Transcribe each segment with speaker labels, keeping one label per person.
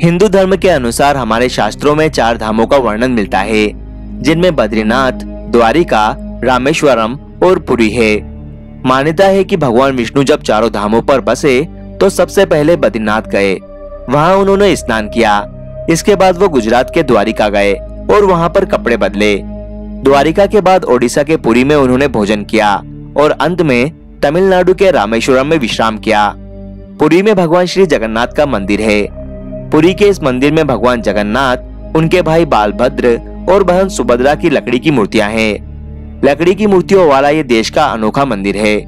Speaker 1: हिंदू धर्म के अनुसार हमारे शास्त्रों में चार धामों का वर्णन मिलता है, जिनमें बद्रीनाथ, द्वारिका, रामेश्वरम और पुरी है। मान्यता है कि भगवान विष्णु जब चारों धामों पर बसे तो सबसे पहले बद्रीनाथ गए। वहाँ उन्होंने स्नान किया। इसके बाद वो गुजरात के द्वारिका गए और वहाँ पर कपड़े बदले। द्वारिका के बाद ओडिशा के पुरी में उन्होंने भोजन किया और अंत में तमिलनाडु के रामेश्वरम में विश्राम किया। पुरी में भगवान श्री जगन्नाथ का मंदिर है। पुरी के इस मंदिर में भगवान जगन्नाथ, उनके भाई बालभद्र और बहन सुभद्रा की लकड़ी की मूर्तियाँ हैं। लकड़ी की मूर्तियों वाला ये देश का अनोखा मंदिर है।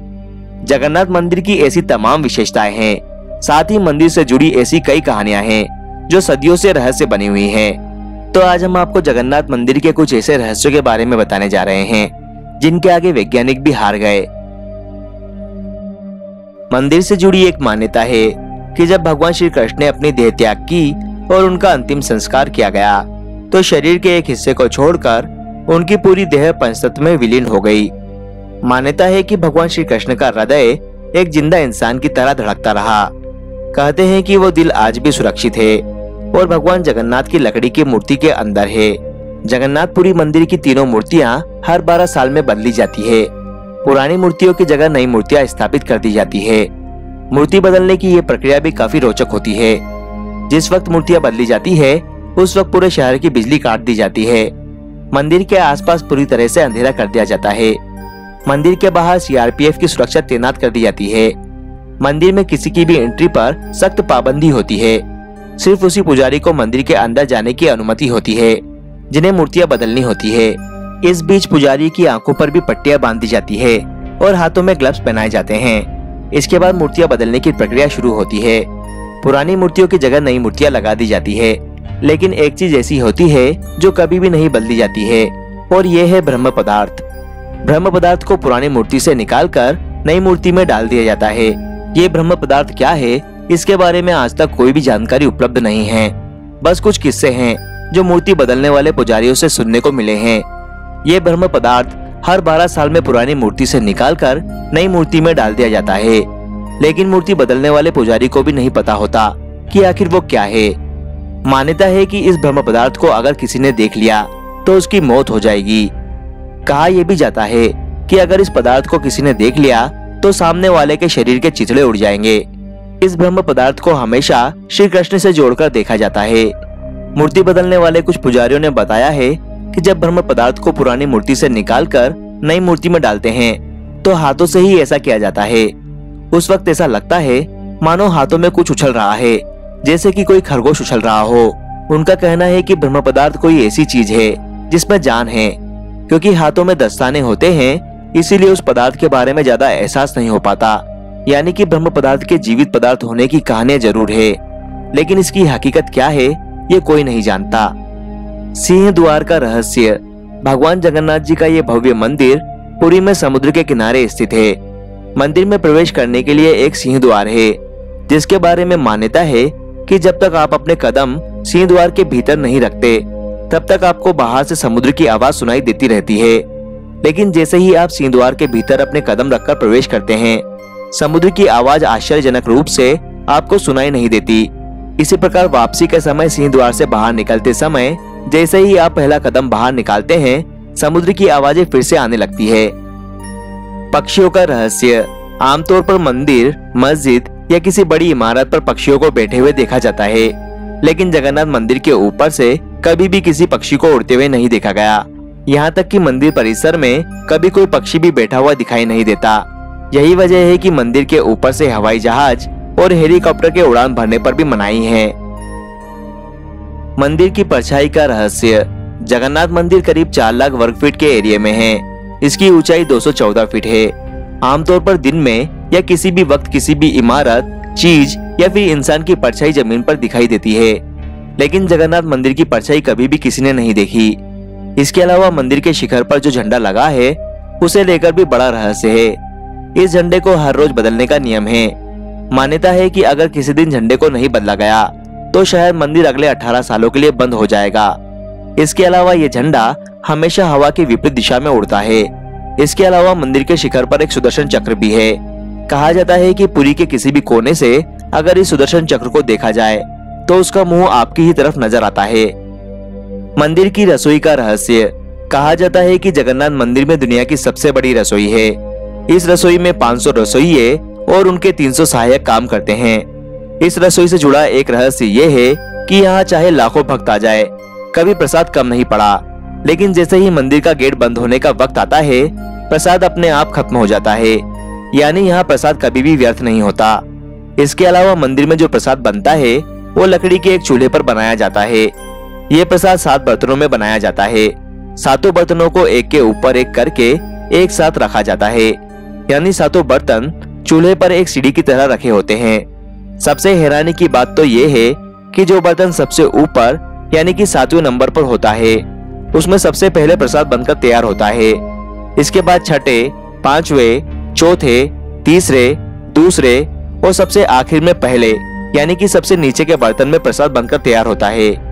Speaker 1: जगन्नाथ मंदिर की ऐसी तमाम विशेषताएँ हैं, साथ ही मंदिर से जुड़ी ऐसी कई कहानियाँ हैं, जो सदियों से रहस्य बनी हुई हैं। तो आज हम आपको जगन्नाथ मंदिर के कुछ ऐसे रहस्यों के बारे में बताने जा रहे हैं, जिनके आगे वैज्ञानिक भी हार गए। मंदिर से जुड़ी एक मान्यता है कि जब भगवान श्री कृष्ण ने अपनी देह त्याग की और उनका अंतिम संस्कार किया गया तो शरीर के एक हिस्से को छोड़कर उनकी पूरी देह पंचतत्व में विलीन हो गई। मान्यता है कि भगवान श्री कृष्ण का हृदय एक ज़िंदा इंसान की तरह धड़कता रहा। कहते हैं कि वो दिल आज भी सुरक्षित है और भगवान जगन्नाथ की लकड़ी की मूर्ति के अंदर है। जगन्नाथपुरी मंदिर की तीनों मूर्तियाँ हर बारह साल में बदली जाती है। पुरानी मूर्तियों की जगह नई मूर्तियाँ स्थापित कर दी जाती है। मूर्ति बदलने की ये प्रक्रिया भी काफ़ी रोचक होती है। जिस वक्त मूर्तियाँ बदली जाती है, उस वक्त पूरे शहर की बिजली काट दी जाती है। मंदिर के आसपास पूरी तरह से अंधेरा कर दिया जाता है। मंदिर के बाहर सीआरपीएफ की सुरक्षा तैनात कर दी जाती है। मंदिर में किसी की भी एंट्री पर सख्त पाबंदी होती है। सिर्फ़ उसी पुजारी को मंदिर के अंदर जाने की अनुमति होती है, जिन्हें मूर्तियाँ बदलनी होती है। इस बीच पुजारी की आँखों पर भी पट्टियाँ बाँध दी जाती है और हाथों में ग्लव्स पहनाए जाते हैं। इसके बाद मूर्तियाँ बदलने की प्रक्रिया शुरू होती है। पुरानी मूर्तियों की जगह नई मूर्तियाँ लगा दी जाती है, लेकिन एक चीज़ ऐसी होती है जो कभी भी नहीं बदली जाती है, और ये है ब्रह्म पदार्थ। ब्रह्म पदार्थ को पुरानी मूर्ति से निकालकर नई मूर्ति में डाल दिया जाता है। ये ब्रह्म पदार्थ क्या है, इसके बारे में आज तक कोई भी जानकारी उपलब्ध नहीं है। बस कुछ किस्से हैं, जो मूर्ति बदलने वाले पुजारियों से सुनने को मिले हैं। ये ब्रह्म पदार्थ हर बारह साल में पुरानी मूर्ति से निकालकर नई मूर्ति में डाल दिया जाता है। लेकिन मूर्ति बदलने वाले पुजारी को भी नहीं पता होता कि आखिर वो क्या है। मान्यता है कि इस ब्रह्म पदार्थ को अगर किसी ने देख लिया तो उसकी मौत हो जाएगी। कहा यह भी जाता है कि अगर इस पदार्थ को किसी ने देख लिया तो सामने वाले के शरीर के चिथड़े उड़ जाएँगे। इस ब्रह्म पदार्थ को हमेशा श्री कृष्ण से जोड़कर देखा जाता है। मूर्ति बदलने वाले कुछ पुजारियों ने बताया है कि जब ब्रह्म पदार्थ को पुरानी मूर्ति से निकालकर नई मूर्ति में डालते हैं तो हाथों से ही ऐसा किया जाता है। उस वक्त ऐसा लगता है, मानो हाथों में कुछ उछल रहा है, जैसे कि कोई खरगोश उछल रहा हो। उनका कहना है कि ब्रह्म पदार्थ कोई ऐसी चीज़ है जिसमें जान है, क्योंकि हाथों में दस्ताने होते हैं, इसीलिए उस पदार्थ के बारे में ज़्यादा एहसास नहीं हो पाता। यानी कि ब्रह्म पदार्थ के जीवित पदार्थ होने की कहानियाँ ज़रूर है, लेकिन इसकी हकीकत क्या है, ये कोई नहीं जानता। सिंह द्वार का रहस्य। भगवान जगन्नाथ जी का ये भव्य मंदिर पुरी में समुद्र के किनारे स्थित है। मंदिर में प्रवेश करने के लिए एक सिंह द्वार है, जिसके बारे में मान्यता है कि जब तक आप अपने कदम सिंह द्वार के भीतर नहीं रखते, तब तक आपको बाहर से समुद्र की आवाज़ सुनाई देती रहती है। लेकिन जैसे ही आप सिंह द्वार के भीतर अपने कदम रखकर प्रवेश करते हैं, समुद्र की आवाज़ आश्चर्यजनक रूप से आपको सुनाई नहीं देती। इसी प्रकार वापसी के समय सिंह द्वार से बाहर निकलते समय जैसे ही आप पहला कदम बाहर निकालते हैं, समुद्र की आवाज़ें फिर से आने लगती है। पक्षियों का रहस्य, आमतौर पर मंदिर, मस्जिद या किसी बड़ी इमारत पर पक्षियों को बैठे हुए देखा जाता है। लेकिन जगन्नाथ मंदिर के ऊपर से कभी भी किसी पक्षी को उड़ते हुए नहीं देखा गया। यहाँ तक कि मंदिर परिसर में कभी कोई पक्षी भी बैठा हुआ दिखाई नहीं देता। यही वजह है कि मंदिर के ऊपर से हवाई जहाज़ और हेलीकॉप्टर के उड़ान भरने पर भी मनाही है। मंदिर की परछाई का रहस्य। जगन्नाथ मंदिर करीब चार लाख वर्ग फीट के एरिया में है। इसकी ऊंचाई 214 फीट है। आमतौर पर दिन में या किसी भी वक्त किसी भी इमारत, चीज़ या फिर इंसान की परछाई ज़मीन पर दिखाई देती है। लेकिन जगन्नाथ मंदिर की परछाई कभी भी किसी ने नहीं देखी। इसके अलावा मंदिर के शिखर पर जो झंडा लगा है, उसे लेकर भी बड़ा रहस्य है। इस झंडे को हर रोज बदलने का नियम है। मान्यता है कि अगर किसी दिन झंडे को नहीं बदला गया तो शायद मंदिर अगले 18 सालों के लिए बंद हो जाएगा। इसके अलावा ये झंडा हमेशा हवा की विपरीत दिशा में उड़ता है। इसके अलावा मंदिर के शिखर पर एक सुदर्शन चक्र भी है। कहा जाता है कि पुरी के किसी भी कोने से अगर इस सुदर्शन चक्र को देखा जाए तो उसका मुँह आपकी ही तरफ़ नज़र आता है। मंदिर की रसोई का रहस्य। कहा जाता है कि जगन्नाथ मंदिर में दुनिया की सबसे बड़ी रसोई है। इस रसोई में 500 रसोई और उनके 300 सहायक काम करते हैं। इस रसोई से जुड़ा एक रहस्य ये है कि यहाँ चाहे लाखों भक्त आ जाए, कभी प्रसाद कम नहीं पड़ा। लेकिन जैसे ही मंदिर का गेट बंद होने का वक्त आता है, प्रसाद अपने आप खत्म हो जाता है। यानी यहाँ प्रसाद कभी भी व्यर्थ नहीं होता। इसके अलावा मंदिर में जो प्रसाद बनता है, वो लकड़ी के एक चूल्हे पर बनाया जाता है। ये प्रसाद सात बर्तनों में बनाया जाता है। सातों बर्तनों को एक के ऊपर एक करके एक साथ रखा जाता है। यानी सातों बर्तन चूल्हे पर एक सीढ़ी की तरह रखे होते हैं। सबसे हैरानी की बात तो ये है कि जो बर्तन सबसे ऊपर, यानी कि सातवें नंबर पर होता है, उसमें सबसे पहले प्रसाद बनकर तैयार होता है। इसके बाद छठे, पांचवे, चौथे, तीसरे, दूसरे और सबसे आखिर में पहले, यानी कि सबसे नीचे के बर्तन में प्रसाद बनकर तैयार होता है।